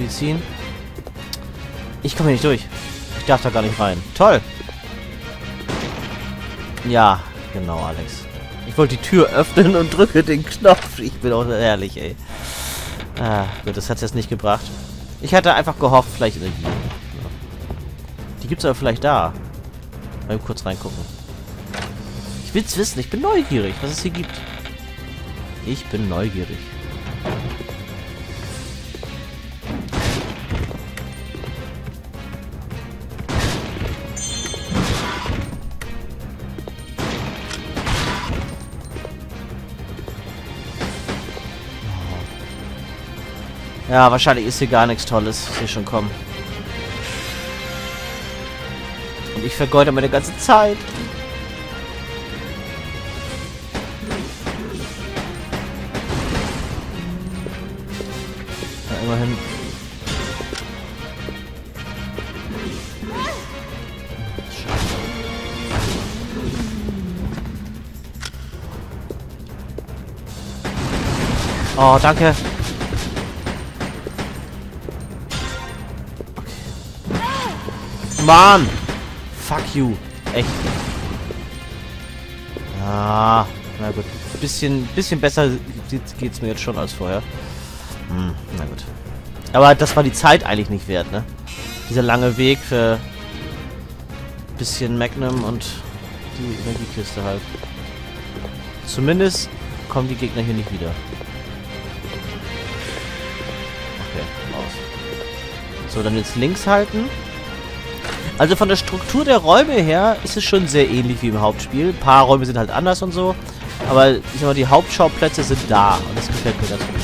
Medizin. Ich komme hier nicht durch. Ich darf da gar nicht rein. Toll. Ja, genau, Alex. Ich wollte die Tür öffnen und drücke den Knopf. Ich bin auch ehrlich, ey. Ah, gut, das hat jetzt nicht gebracht. Ich hatte einfach gehofft, vielleicht irgendwie. Die gibt's aber vielleicht da. Mal kurz reingucken. Ich will's wissen. Ich bin neugierig, was es hier gibt. Ich bin neugierig. Ja, wahrscheinlich ist hier gar nichts Tolles. Ich sehe schon kommen. Und ich vergeude meine ganze Zeit. Ja, immerhin. Oh, danke. Mann! Fuck you. Echt. Ah, na gut. Bisschen, bisschen besser geht's mir jetzt schon als vorher. Hm, na gut. Aber das war die Zeit eigentlich nicht wert, ne? Dieser lange Weg für bisschen Magnum und die Energiekiste halt. Zumindest kommen die Gegner hier nicht wieder. Okay, raus. So, dann jetzt links halten. Also von der Struktur der Räume her ist es schon sehr ähnlich wie im Hauptspiel. Ein paar Räume sind halt anders und so. Aber ich sag mal, die Hauptschauplätze sind da. Und das gefällt mir ganz gut.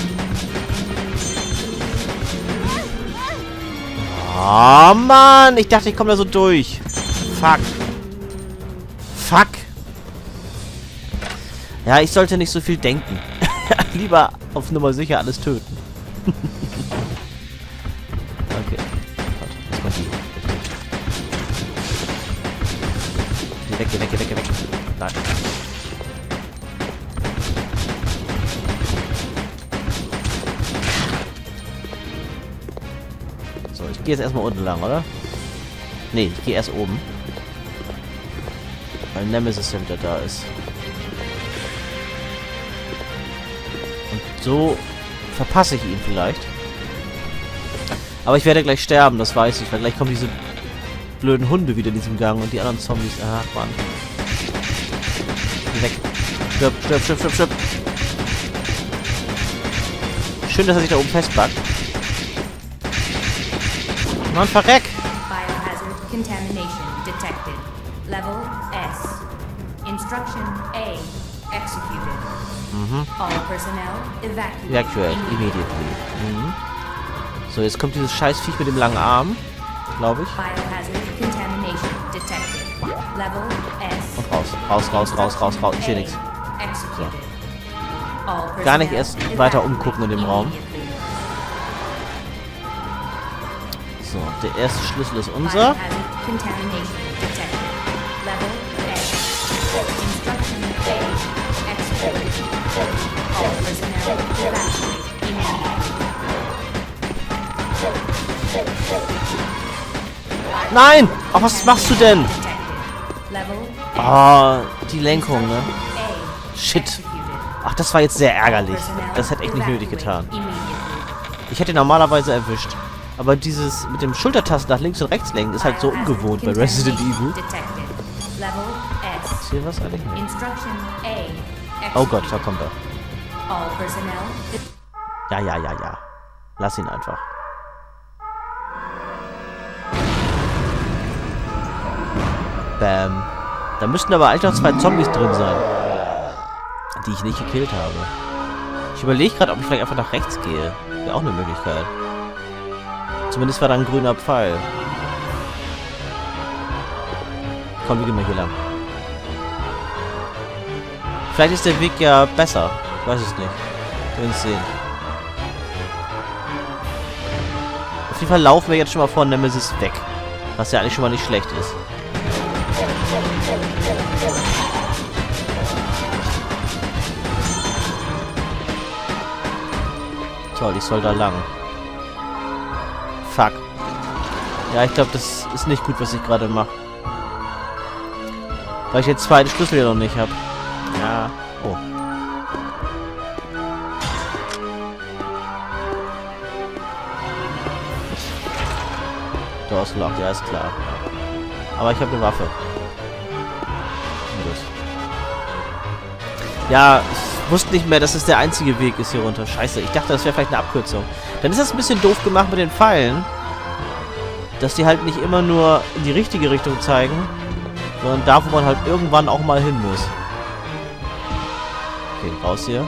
Oh Mann, ich dachte, ich komme da so durch. Fuck. Fuck. Ja, ich sollte nicht so viel denken. Lieber auf Nummer sicher alles töten. gehe jetzt erstmal unten lang, oder? Nee, ich gehe erst oben. Weil Nemesis wieder da ist. Und so verpasse ich ihn vielleicht. Aber ich werde gleich sterben, das weiß ich, weil gleich kommen diese blöden Hunde wieder in diesem Gang und die anderen Zombies. Ach, Mann. Weg. Stirb, stirb, stirb, stirb, stirb. Schön, dass er sich da oben festpackt. Mann, verreck! Biohazard contamination detected. Level S. Instruction A. Executed. All personnel evacuate. Evacuate immediately. Mhm. So, jetzt kommt dieses scheiß Viech mit dem langen Arm. Glaube ich. Biohazard contamination detected. Level S. Und raus. Raus, raus, raus, raus, raus. Ich sehe nichts. All Gar nicht erst weiter umgucken in dem Raum. Der erste Schlüssel ist unser. Nein! Ach, was machst du denn? Ah, die Lenkung, ne? Shit. Ach, das war jetzt sehr ärgerlich. Das hätte echt nicht nötig getan. Ich hätte ihn normalerweise erwischt. Aber dieses mit dem Schultertasten nach links und rechts lenken ist halt so ungewohnt bei Resident Evil. Ist hier was eigentlich? Oh Gott, da kommt er. Ja, ja, ja, ja. Lass ihn einfach. Bam. Da müssten aber eigentlich noch zwei Zombies drin sein. Die ich nicht gekillt habe. Ich überlege gerade, ob ich vielleicht einfach nach rechts gehe. Wäre auch eine Möglichkeit. Zumindest war da ein grüner Pfeil. Komm, wir gehen mal hier lang. Vielleicht ist der Weg ja besser. Ich weiß es nicht. Wir werden es sehen. Auf jeden Fall laufen wir jetzt schon mal vor Nemesis weg. Was ja eigentlich schon mal nicht schlecht ist. Toll, ich soll da lang. Fuck. Ja, ich glaube, das ist nicht gut, was ich gerade mache. Weil ich jetzt zweiten Schlüssel ja noch nicht habe. Ja. Oh. Dorslock, ja, ist klar. Aber ich habe eine Waffe. Ja, ich wusste nicht mehr, dass es der einzige Weg ist hier runter. Scheiße, ich dachte, das wäre vielleicht eine Abkürzung. Dann ist das ein bisschen doof gemacht mit den Pfeilen. Dass die halt nicht immer nur in die richtige Richtung zeigen, sondern da, wo man halt irgendwann auch mal hin muss. Okay, raus hier.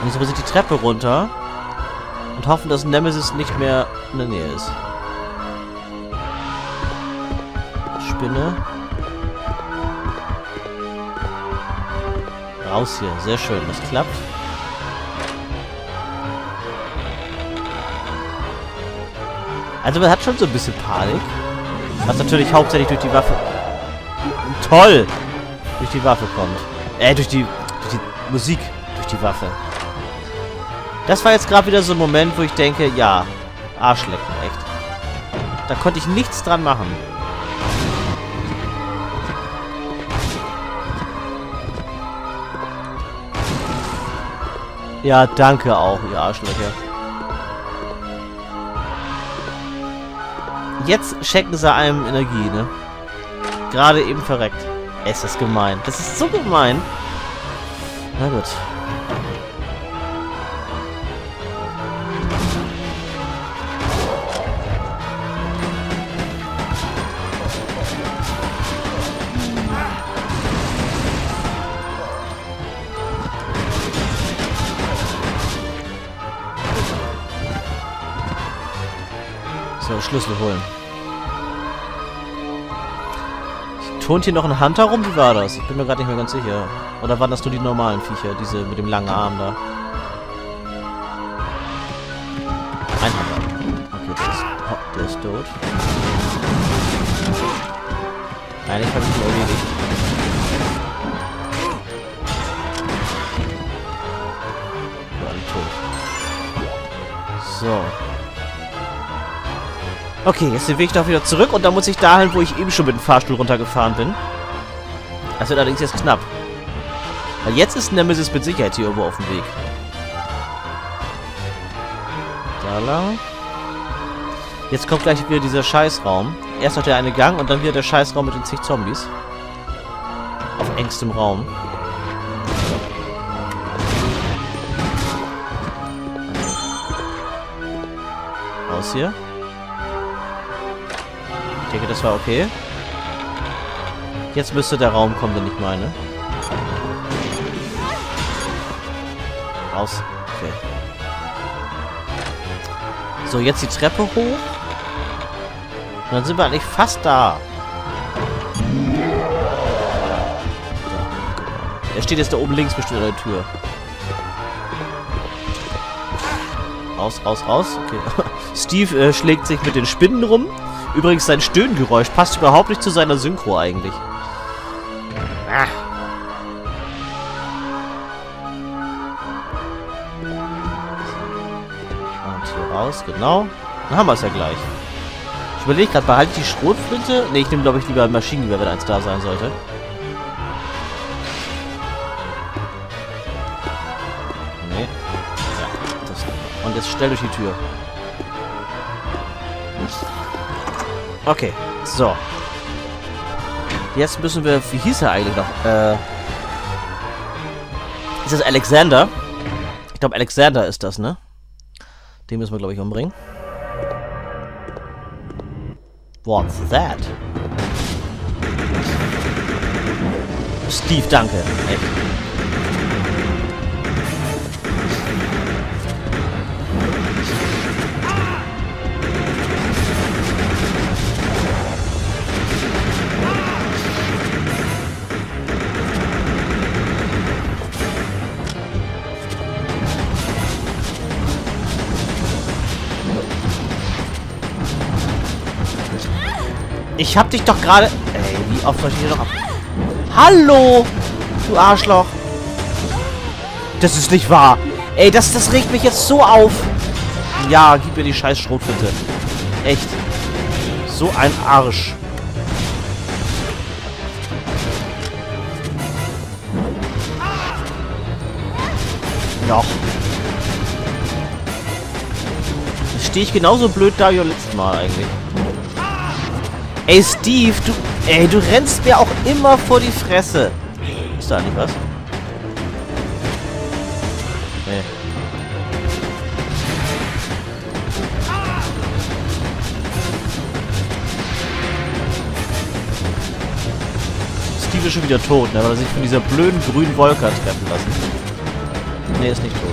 Und jetzt muss ich die Treppe runter und hoffen, dass Nemesis nicht mehr in der Nähe ist. Spinne. Raus hier. Sehr schön. Das klappt. Also man hat schon so ein bisschen Panik. Was natürlich hauptsächlich durch die Waffe... Toll! Durch die Waffe kommt. Äh, durch die, durch die Musik. Durch die Waffe. Das war jetzt gerade wieder so ein Moment, wo ich denke, ja, Arschlecken, echt. Da konnte ich nichts dran machen. Ja, danke auch, ihr Arschlöcher. Jetzt schenken sie einem Energie, ne? Gerade eben verreckt. Es ist gemein. Das ist so gemein. Na gut. So, Schlüssel holen. Turnt hier noch ein Hunter rum? Wie war das? Ich bin mir gerade nicht mehr ganz sicher. Oder waren das nur die normalen Viecher, diese mit dem langen Arm da? Ein Hunter. Okay, der ist, oh, der ist tot. Nein, ich ihn erledigt. Okay, jetzt den Weg doch wieder zurück und dann muss ich dahin, wo ich eben schon mit dem Fahrstuhl runtergefahren bin. Das wird allerdings jetzt knapp. Weil jetzt ist Nemesis mit Sicherheit hier irgendwo auf dem Weg. Da lang. Jetzt kommt gleich wieder dieser Scheißraum. Erst noch der eine Gang und dann wieder der Scheißraum mit den zig Zombies. Auf engstem Raum. Raus hier. Ich denke, das war okay. Jetzt müsste der Raum kommen, den ich meine. Raus. Okay. So, jetzt die Treppe hoch. Und dann sind wir eigentlich fast da. Er steht jetzt da oben links bestimmt an der Tür. Raus, raus, raus. Okay. Steve äh, schlägt sich mit den Spinnen rum. Übrigens, sein Stöhngeräusch passt überhaupt nicht zu seiner Synchro eigentlich. Ah. Und hier raus, genau. Dann haben wir es ja gleich. Ich überlege gerade, behalte ich die Schrotflinte? Ne, ich nehme, glaube ich, lieber ein Maschinengewehr, wenn eins da sein sollte. Nee. Ja, das. Und jetzt stell durch die Tür. Okay, so. Jetzt müssen wir... Wie hieß er eigentlich noch? Äh... Ist das Alexander? Ich glaube, Alexander ist das, ne? Den müssen wir, glaube ich, umbringen. What's that? Steve, danke. Echt. Ich hab dich doch gerade... Ey, wie oft soll ich hier noch ab... Hallo! Du Arschloch! Das ist nicht wahr! Ey, das, das regt mich jetzt so auf! Ja, gib mir die scheiß Schrotflinte. Echt. So ein Arsch. Noch. Stehe ich genauso blöd da wie beim letzten Mal eigentlich. Ey, Steve, du... Ey, du rennst mir auch immer vor die Fresse. Ist da eigentlich was? Nee. Steve ist schon wieder tot, ne? Weil er sich von dieser blöden grünen Wolke hat treffen lassen. Nee, ist nicht tot.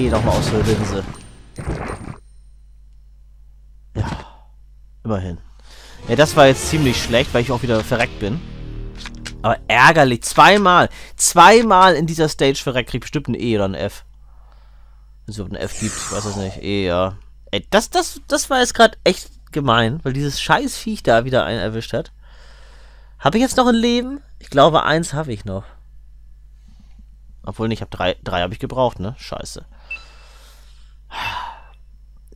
Geh doch mal aus der Linse. Ja. Immerhin. Ja, das war jetzt ziemlich schlecht, weil ich auch wieder verreckt bin. Aber ärgerlich. Zweimal. Zweimal in dieser Stage verreckt. Krieg bestimmt ein E oder ein F. Wenn es überhaupt ein F gibt. Ich weiß es nicht. E, ja. Ey, das, das, das war jetzt gerade echt gemein, weil dieses scheiß Viech da wieder einen erwischt hat. Habe ich jetzt noch ein Leben? Ich glaube, eins habe ich noch. Obwohl nicht, ich habe drei, drei habe ich gebraucht, ne? Scheiße.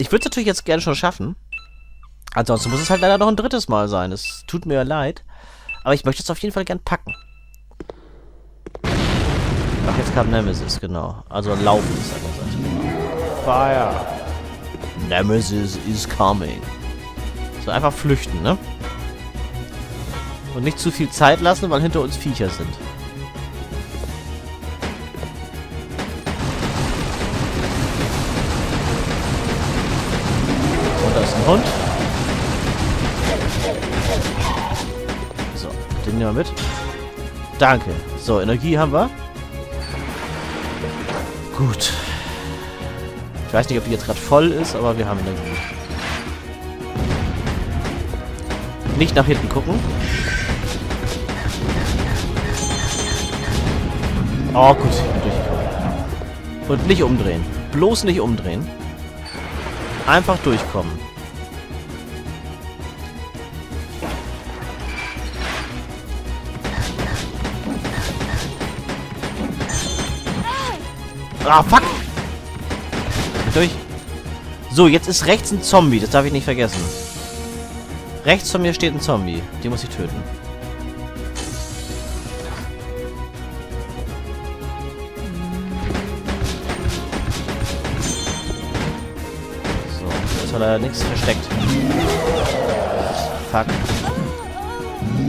Ich würde es natürlich jetzt gerne schon schaffen. Ansonsten muss es halt leider noch ein drittes Mal sein. Es tut mir leid. Aber ich möchte es auf jeden Fall gern packen. Ach, jetzt kam Nemesis, genau. Also laufen ist er gesagt. Fire. Nemesis is coming. So, einfach flüchten, ne? Und nicht zu viel Zeit lassen, weil hinter uns Viecher sind. Ein Hund. So, den nehmen wir mit. Danke. So, Energie haben wir. Gut. Ich weiß nicht, ob die jetzt gerade voll ist, aber wir haben Energie. Nicht nach hinten gucken. Oh, gut. Und nicht umdrehen. Bloß nicht umdrehen. Einfach durchkommen. Ah, fuck! Durch. So, jetzt ist rechts ein Zombie. Das darf ich nicht vergessen. Rechts von mir steht ein Zombie. Den muss ich töten. So, da ist leider nichts versteckt. Fuck.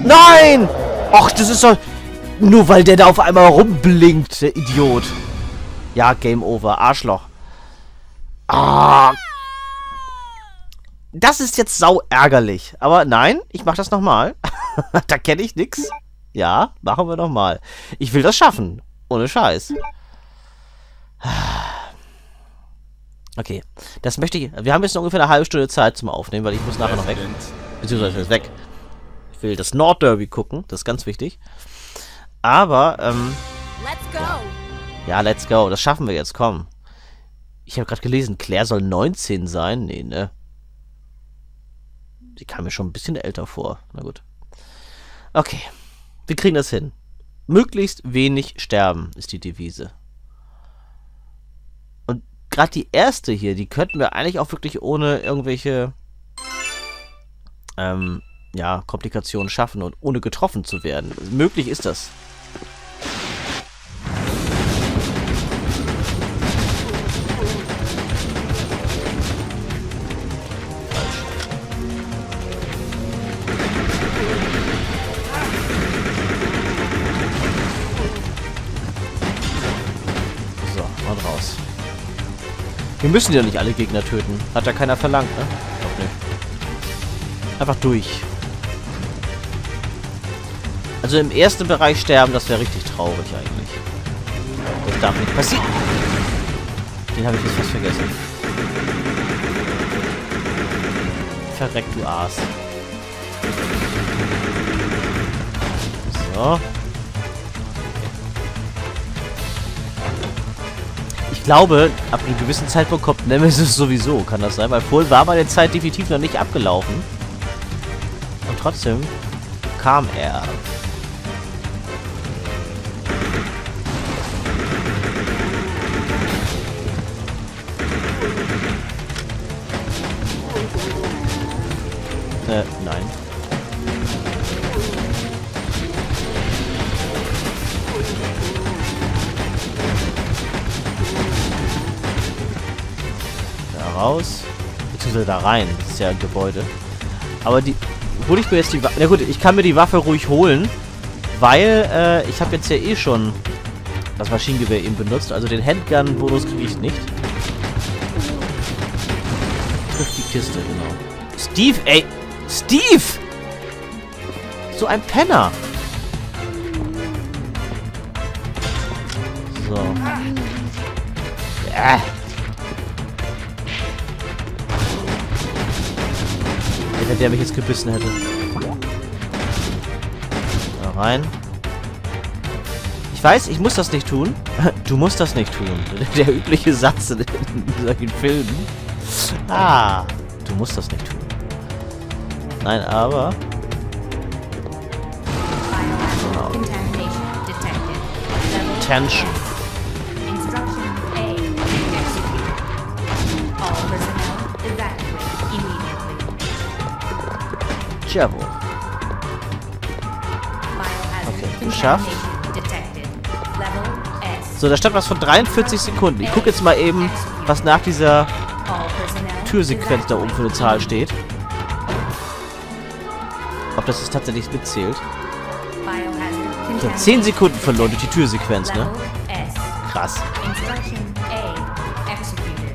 Nein! Och, das ist doch... Nur weil der da auf einmal rumblinkt, der Idiot. Ja, Game Over. Arschloch. Ah. Das ist jetzt sau ärgerlich. Aber nein, ich mach das nochmal. da kenne ich nix. Ja, machen wir nochmal. Ich will das schaffen. Ohne Scheiß. Okay, das möchte ich... Wir haben jetzt noch ungefähr eine halbe Stunde Zeit zum Aufnehmen, weil ich muss nachher noch weg. Beziehungsweise ist weg. Ich will das Nordderby gucken, das ist ganz wichtig. Aber, ähm... Let's go. Ja, let's go. Das schaffen wir jetzt, komm. Ich habe gerade gelesen, Claire soll 19 sein. Nee, ne? Die kam mir schon ein bisschen älter vor. Na gut. Okay. Wir kriegen das hin. Möglichst wenig sterben, ist die Devise. Und gerade die erste hier, die könnten wir eigentlich auch wirklich ohne irgendwelche ähm, ja, Komplikationen schaffen und ohne getroffen zu werden. Möglich ist das. Müssen ja nicht alle Gegner töten. Hat ja keiner verlangt, ne? Doch, ne. Einfach durch. Also im ersten Bereich sterben, das wäre richtig traurig eigentlich. Das darf nicht passieren. Den habe ich jetzt fast vergessen. Verreck, du Aas. So. Glaube, ab einem gewissen Zeitpunkt kommt Nemesis sowieso. Kann das sein? Weil vorhin war meine Zeit definitiv noch nicht abgelaufen. trotzdem kam er. Äh, nein. Beziehungsweise da rein. Das ist ja ein Gebäude. Aber die... Hol ich mir jetzt die Waffe... Na gut, ich kann mir die Waffe ruhig holen. Weil, äh, ich habe jetzt ja eh schon das Maschinengewehr eben benutzt. Also den Handgun-Bonus kriege ich nicht. Trifft die Kiste, genau. Steve, ey! Steve! So ein Penner! So. Äh. Wenn der mich jetzt gebissen hätte. Da rein. Ich weiß, ich muss das nicht tun. Du musst das nicht tun. Der übliche Satz in solchen Filmen. Ah, du musst das nicht tun. Nein, aber... Level Tension. Jawohl. Okay, geschafft. So, da stand was von 43 Sekunden. Ich gucke jetzt mal eben, was nach dieser Türsequenz da oben für eine Zahl steht. Ob das jetzt tatsächlich mitzählt. Habe 10 Sekunden verloren durch die Türsequenz, ne? Krass.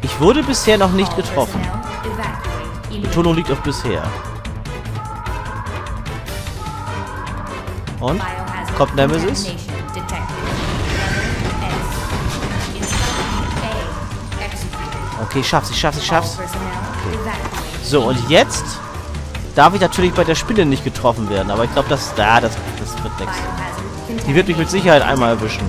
Ich wurde bisher noch nicht getroffen. Betonung liegt auf bisher. Und? Kommt Nemesis? Okay, ich schaff's, ich schaff's, ich schaff's. So, und jetzt darf ich natürlich bei der Spinne nicht getroffen werden. Aber ich glaube, das, da, das, das wird nichts. Die wird mich mit Sicherheit einmal erwischen.